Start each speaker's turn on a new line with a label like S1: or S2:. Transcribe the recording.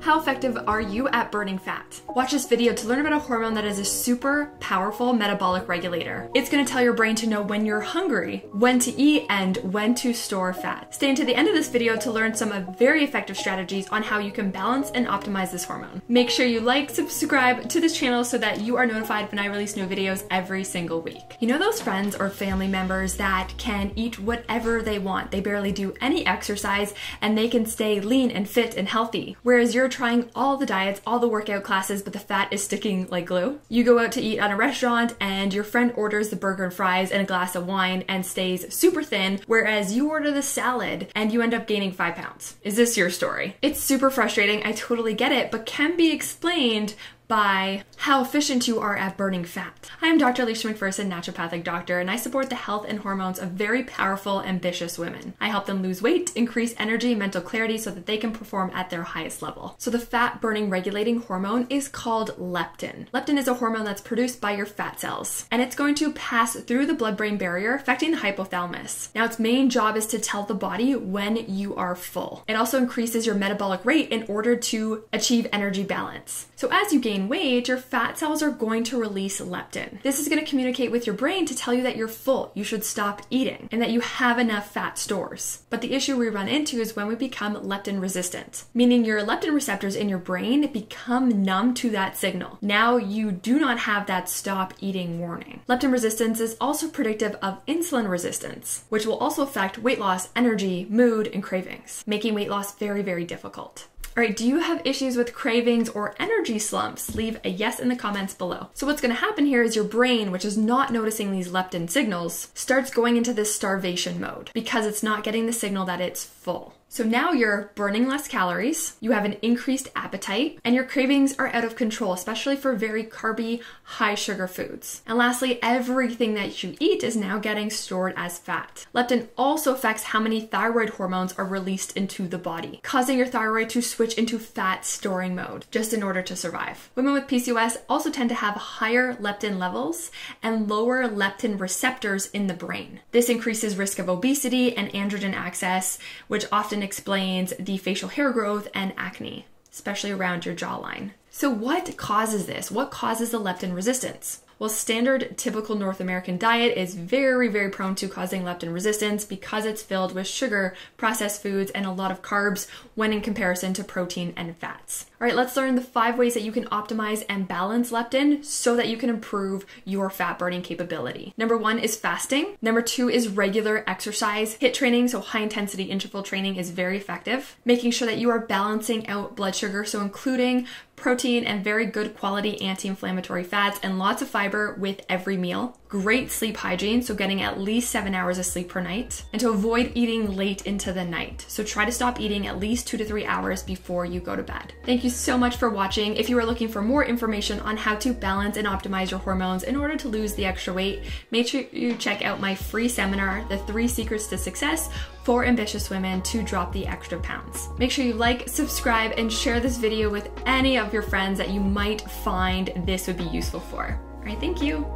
S1: How effective are you at burning fat? Watch this video to learn about a hormone that is a super powerful metabolic regulator. It's gonna tell your brain to know when you're hungry, when to eat, and when to store fat. Stay until the end of this video to learn some very effective strategies on how you can balance and optimize this hormone. Make sure you like, subscribe to this channel so that you are notified when I release new videos every single week. You know those friends or family members that can eat whatever they want. They barely do any exercise and they can stay lean and fit and healthy. Whereas you're trying all the diets, all the workout classes, but the fat is sticking like glue. You go out to eat at a restaurant and your friend orders the burger and fries and a glass of wine and stays super thin, whereas you order the salad and you end up gaining five pounds. Is this your story? It's super frustrating, I totally get it, but can be explained by how efficient you are at burning fat. I am Dr. Alicia MacPherson, naturopathic doctor, and I support the health and hormones of very powerful, ambitious women. I help them lose weight, increase energy, mental clarity so that they can perform at their highest level. So the fat burning regulating hormone is called leptin. Leptin is a hormone that's produced by your fat cells, and it's going to pass through the blood-brain barrier, affecting the hypothalamus. Now its main job is to tell the body when you are full. It also increases your metabolic rate in order to achieve energy balance. So as you gain weight, your fat cells are going to release leptin. This is going to communicate with your brain to tell you that you're full, you should stop eating, and that you have enough fat stores. But the issue we run into is when we become leptin resistant, meaning your leptin receptors in your brain become numb to that signal. Now you do not have that stop eating warning. Leptin resistance is also predictive of insulin resistance, which will also affect weight loss, energy, mood, and cravings, making weight loss very, very difficult. All right, do you have issues with cravings or energy slumps? Leave a yes in the comments below. So what's gonna happen here is your brain, which is not noticing these leptin signals, starts going into this starvation mode because it's not getting the signal that it's full. So now you're burning less calories, you have an increased appetite, and your cravings are out of control, especially for very carby, high sugar foods. And lastly, everything that you eat is now getting stored as fat. Leptin also affects how many thyroid hormones are released into the body, causing your thyroid to switch into fat storing mode just in order to survive. Women with PCOS also tend to have higher leptin levels and lower leptin receptors in the brain. This increases risk of obesity and androgen excess, which often often explains the facial hair growth and acne, especially around your jawline. So, what causes this? What causes the leptin resistance? Well, standard typical North American diet is very, very prone to causing leptin resistance because it's filled with sugar, processed foods, and a lot of carbs when in comparison to protein and fats. All right, let's learn the five ways that you can optimize and balance leptin so that you can improve your fat burning capability. Number one is fasting. Number two is regular exercise. HIIT training, so high intensity interval training, is very effective. Making sure that you are balancing out blood sugar, so including protein and very good quality anti inflammatory fats and lots of fiber with every meal great sleep hygiene, so getting at least seven hours of sleep per night, and to avoid eating late into the night. So try to stop eating at least two to three hours before you go to bed. Thank you so much for watching. If you are looking for more information on how to balance and optimize your hormones in order to lose the extra weight, make sure you check out my free seminar, The Three Secrets to Success for ambitious women to drop the extra pounds. Make sure you like, subscribe, and share this video with any of your friends that you might find this would be useful for. All right, thank you.